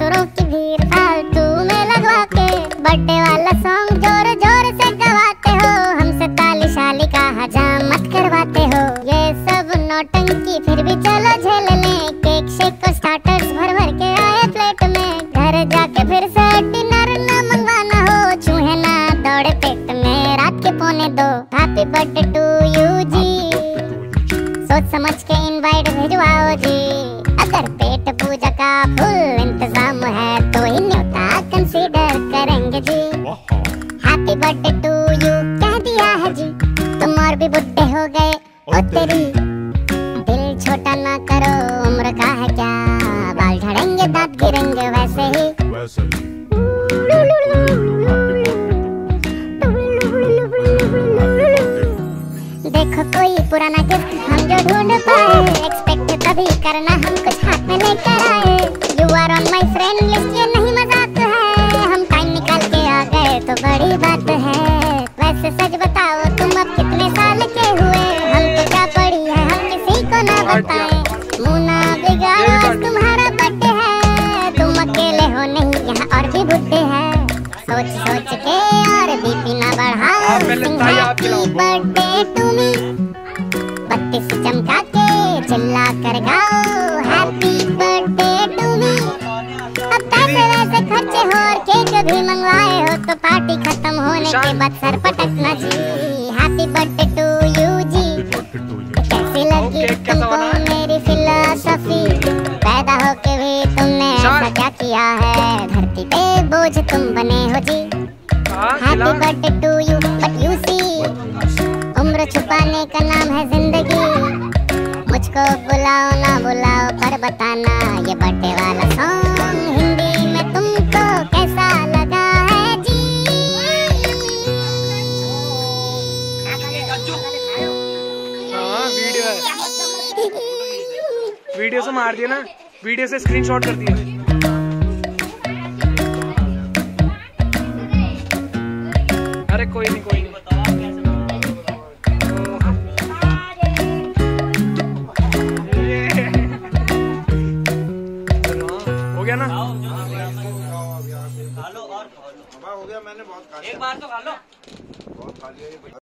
बेसुरों की भीड़ फालतू में लगवा के बर्थडे वाला सॉन्ग ज़ोर ज़ोर से गवाते हो। हमसे ताली शाली का हजाम मत करवाते हो। ये सब नौटंकी फिर भी चलो झेल ले। केक शेक को स्टार्टर्स भर भर के आए प्लेट में। घर जाके फिर से डिनर ना मंगवाना हो। चूहे ना दौड़े पेट में, रात के पौने दो। हैप्पी बर्थडे टू यू जी। सोच समझ के इनवाइट भिजवाओ, जी। फुल इंतज़ाम है तो ही न्योता कंसीडर करेंगे जी। हैप्पी बर्थडे टू यू कह दिया है जी। तुम और भी बुढ़े हो गए ओ तेरी दिल छोटा ना करो उम्र का है क्या? बाल झड़ेंगे दांत गिरेंगे वैसे ही। देखो कोई पुराना गिफ्ट तभी करना हम कुछ हाथ में लेकर आए। You are on my friend list ये नहीं मज़ाक है। हम टाइम निकाल के आ गए तो बड़ी बात है। वैसे सच बताओ तुम अब कितने साल के हुए? हम तो क्या पड़ी है हम किसी को ना बताए। मुना ना बिगाड़ो आज तुम्हारा बर्थडे है। तुम अकेले हो नहीं यहाँ और भी बुढ़े हैं। सोच सोच के और बीपी ना बढ़ाओ आप पहले Sing ताली चिल्ला कर गाओ हैप्पी बर्थडे टू मी अब पैसे वैसे खर्चे हो और केक भी मंगवाए हो तो पार्टी खत्म होने के बाद सर पटकना जी। हैप्पी बर्थडे टू यू जी। कैसी लगी तुमको मेरी फिलोसफी पैदा होके भी तुमने ऐसा क्या किया है? धरती पे बोझ तुम बने हो जी। Happy birthday to you but you see उम्र छुपाने का नाम है मुझको बुलाओ ना बुलाओ पर बताना ये बर्थडे वाला सॉन्ग हिंदी में तुमको कैसा लगा है जी? हाँ वीडियो है। वीडियो से मार दिया ना वीडियो से स्क्रीनशॉट कर दिया। अरे कोई नहीं कोई नहीं। एक बार तो खा लो।